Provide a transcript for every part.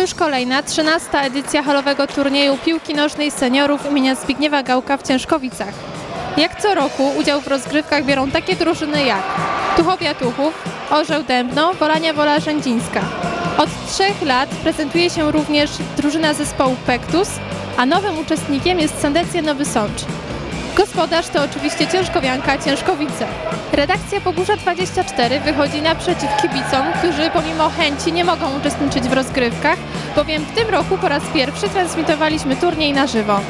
już kolejna, 13. edycja halowego turnieju piłki nożnej seniorów imienia Zbigniewa Gałka w Ciężkowicach. Jak co roku udział w rozgrywkach biorą takie drużyny jak Tuchowia Tuchów, Orzeł Dębno, Wolania Wola Rzędzińska. Od trzech lat prezentuje się również drużyna zespołu Pektus, a nowym uczestnikiem jest Sandecja Nowy Sącz. Gospodarz to oczywiście Ciężkowianka Ciężkowice. Redakcja Pogórza 24 wychodzi naprzeciw kibicom, którzy pomimo chęci nie mogą uczestniczyć w rozgrywkach, bowiem w tym roku po raz pierwszy transmitowaliśmy turniej na żywo.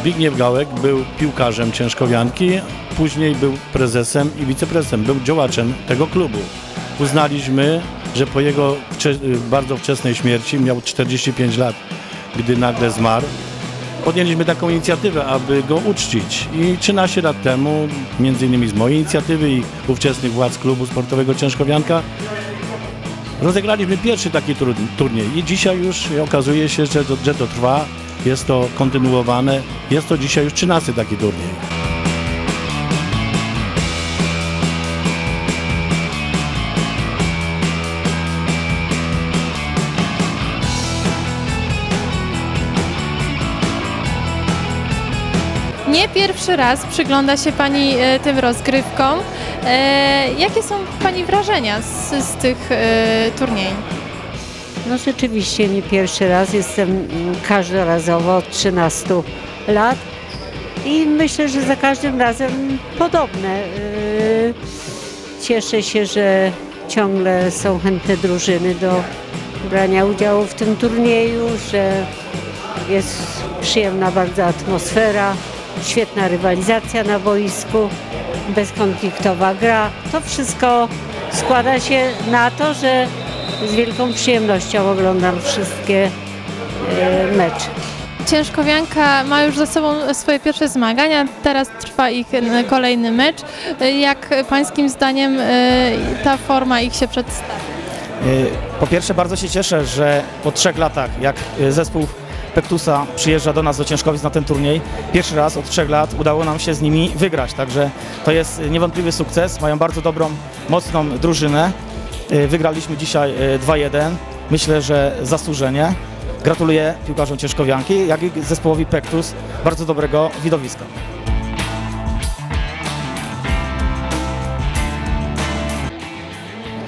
Zbigniew Gałek był piłkarzem Ciężkowianki, później był prezesem i wiceprezesem, był działaczem tego klubu. Uznaliśmy, że po jego bardzo wczesnej śmierci, miał 45 lat, gdy nagle zmarł, podjęliśmy taką inicjatywę, aby go uczcić. I 13 lat temu, między innymi z mojej inicjatywy i ówczesnych władz klubu sportowego Ciężkowianka, rozegraliśmy pierwszy taki tur- turniej i dzisiaj już okazuje się, że to, że to trwa, jest to kontynuowane, jest to dzisiaj już 13 taki turniej. Nie pierwszy raz przygląda się Pani e, tym rozgrywkom. E, jakie są Pani wrażenia z, z tych e, turniejów? No rzeczywiście nie pierwszy raz, jestem każdorazowo od 13 lat i myślę, że za każdym razem podobne. Yy, Cieszę się, że ciągle są chętne drużyny do brania udziału w tym turnieju, że jest przyjemna bardzo atmosfera, świetna rywalizacja na boisku, bezkonfliktowa gra. To wszystko składa się na to, że z wielką przyjemnością oglądam wszystkie e, mecze. Ciężkowianka ma już za sobą swoje pierwsze zmagania, teraz trwa ich e, kolejny mecz. E, Jak Pańskim zdaniem e, ta forma ich się przedstawia? Y, Po pierwsze bardzo się cieszę, że po trzech latach jak zespół Pektusa przyjeżdża do nas do Ciężkowic na ten turniej, pierwszy raz od trzech lat udało nam się z nimi wygrać, także to jest niewątpliwy sukces, mają bardzo dobrą, mocną drużynę. Y, Wygraliśmy dzisiaj y, 2-1, myślę, że zasłużenie. Gratuluję piłkarzom Ciężkowianki, jak i zespołowi Pektus bardzo dobrego widowiska.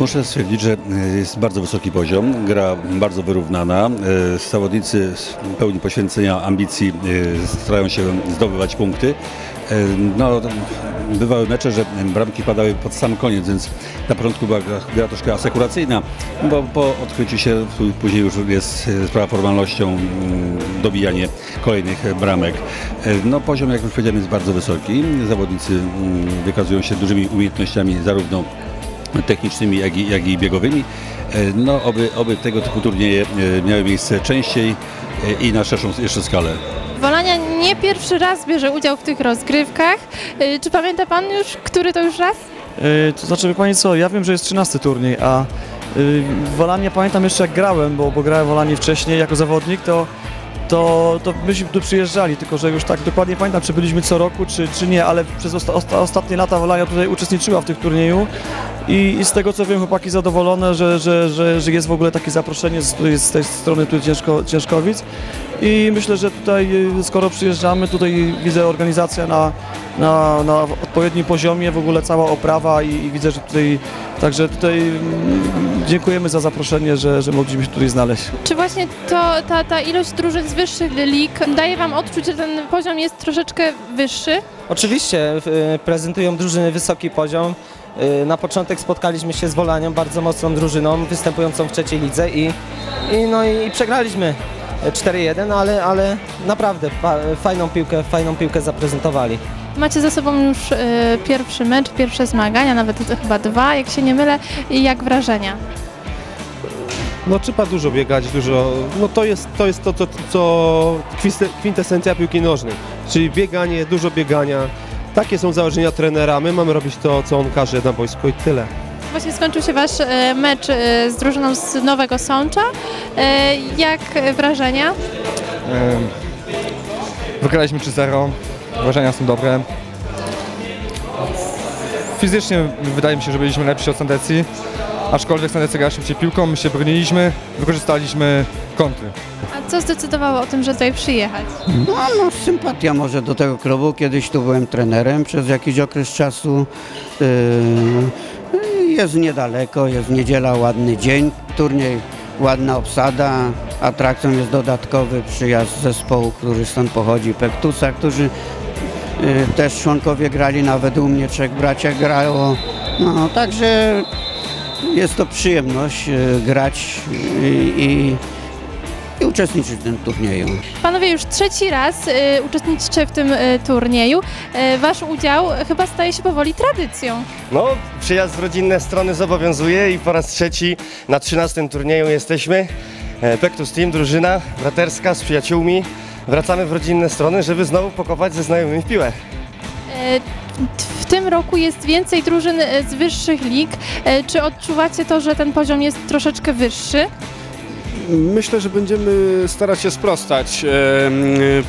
Muszę stwierdzić, że e, jest bardzo wysoki poziom, gra bardzo wyrównana. E, Zawodnicy z pełni poświęcenia ambicji e, starają się zdobywać punkty. No, bywały mecze, że bramki padały pod sam koniec, więc na początku była gra, troszkę asekuracyjna, bo po odkryciu się później już jest sprawa formalnością dobijanie kolejnych bramek. No, poziom, jak już powiedziałem, jest bardzo wysoki. Zawodnicy wykazują się dużymi umiejętnościami zarówno technicznymi, jak i, jak i biegowymi. E, No, oby, oby tego typu turnieje e, miały miejsce częściej e, i na szerszą jeszcze skalę. Wolania nie pierwszy raz bierze udział w tych rozgrywkach. Czy pamięta Pan już, który to już raz? Yy, to znaczy, wie Pani co, ja wiem, że jest 13 turniej, a w Wolanie pamiętam jeszcze jak grałem, bo, bo grałem w Wolanie wcześniej jako zawodnik, to, to, to myśmy tu przyjeżdżali, tylko że już tak dokładnie pamiętam, czy byliśmy co roku, czy, czy nie, ale przez osta, osta, ostatnie lata Wolania tutaj uczestniczyła w tych turnieju i, i z tego co wiem, chłopaki zadowolone, że, że, że, że jest w ogóle takie zaproszenie z, z tej strony tu Ciężko, Ciężkowic i myślę, że tutaj y, skoro przyjeżdżamy, tutaj widzę organizacja na, na, na odpowiednim poziomie, w ogóle cała oprawa i, i widzę, że tutaj, także tutaj mm, dziękujemy za zaproszenie, że, że mogliśmy się tutaj znaleźć. Czy właśnie to, ta, ta ilość drużyn z wyższych lig daje Wam odczuć, że ten poziom jest troszeczkę wyższy? Oczywiście y, prezentują drużyny wysoki poziom. Y, Na początek spotkaliśmy się z Wolanią, bardzo mocną drużyną, występującą w trzeciej lidze i, i, no i, i przegraliśmy 4-1, ale, ale naprawdę fa, fajną, piłkę, fajną piłkę zaprezentowali. Macie za sobą już e, pierwszy mecz, pierwsze zmagania, nawet chyba dwa, jak się nie mylę. I jak wrażenia? No trzeba dużo biegać, dużo. No to jest to, jest to, to co kwiste- kwintesencja piłki nożnej. Czyli bieganie, dużo biegania. Takie są założenia trenera, my mamy robić to, co on każe na boisku i tyle. Właśnie skończył się Wasz e, mecz e, z drużyną z Nowego Sącza. E, Jak wrażenia? Wygraliśmy 3-0, wrażenia są dobre. Fizycznie wydaje mi się, że byliśmy lepsi od Sandecji, aczkolwiek Sandecja grała szybciej piłką, my się broniliśmy, wykorzystaliśmy kontry. A co zdecydowało o tym, że tutaj przyjechać? No, no, sympatia może do tego klubu. Kiedyś tu byłem trenerem przez jakiś okres czasu. Yy, jest niedaleko, jest niedziela, ładny dzień, turniej, ładna obsada. Atrakcją jest dodatkowy przyjazd zespołu, który stąd pochodzi, Pektusa, którzy yy, też członkowie grali, nawet u mnie trzech bracia grało. No, także jest to przyjemność yy, grać yy, i, i uczestniczyć w tym turnieju. Panowie już trzeci raz e, uczestniczycie w tym e, turnieju. E, Wasz udział chyba staje się powoli tradycją. No, przyjazd w rodzinne strony zobowiązuje i po raz trzeci na 13 turnieju jesteśmy. E, Pektus Team, drużyna braterska z przyjaciółmi. Wracamy w rodzinne strony, żeby znowu pokopać ze znajomymi w piłę. E, W tym roku jest więcej drużyn e, z wyższych lig. E, Czy odczuwacie to, że ten poziom jest troszeczkę wyższy? Myślę, że będziemy starać się sprostać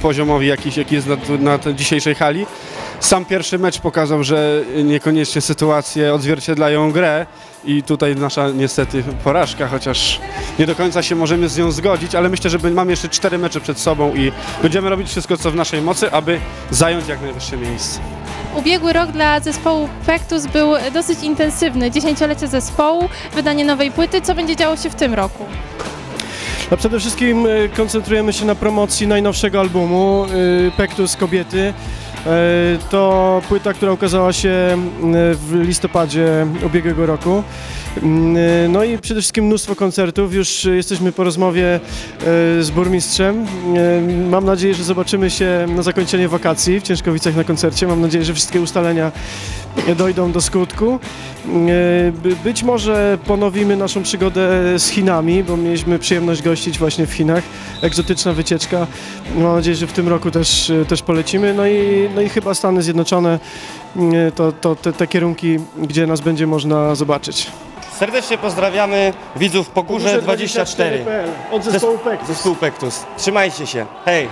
poziomowi, jaki jest na, na dzisiejszej hali. Sam pierwszy mecz pokazał, że niekoniecznie sytuacje odzwierciedlają grę i tutaj nasza niestety porażka, chociaż nie do końca się możemy z nią zgodzić, ale myślę, że mamy jeszcze cztery mecze przed sobą i będziemy robić wszystko, co w naszej mocy, aby zająć jak najwyższe miejsce. Ubiegły rok dla zespołu Pektus był dosyć intensywny. Dziesięciolecie zespołu, wydanie nowej płyty. Co będzie działo się w tym roku? Przede wszystkim y, koncentrujemy się na promocji najnowszego albumu y, Pektus Kobiety. Y, To płyta, która ukazała się w listopadzie ubiegłego roku. Y, No i przede wszystkim mnóstwo koncertów. Już jesteśmy po rozmowie y, z burmistrzem. Mam nadzieję, że zobaczymy się na zakończenie wakacji w Ciężkowicach na koncercie. Mam nadzieję, że wszystkie ustalenia dojdą do skutku. E, by- Być może ponowimy naszą przygodę z Chinami, bo mieliśmy przyjemność gościć właśnie w Chinach. Egzotyczna wycieczka. Mam nadzieję, że w tym roku też, e, też polecimy. No i, no i chyba Stany Zjednoczone e, to, to te, te kierunki, gdzie nas będzie można zobaczyć. Serdecznie pozdrawiamy widzów Pogórze 24. Od zespołu Pektus. Zespół Pektus. Trzymajcie się. Hej!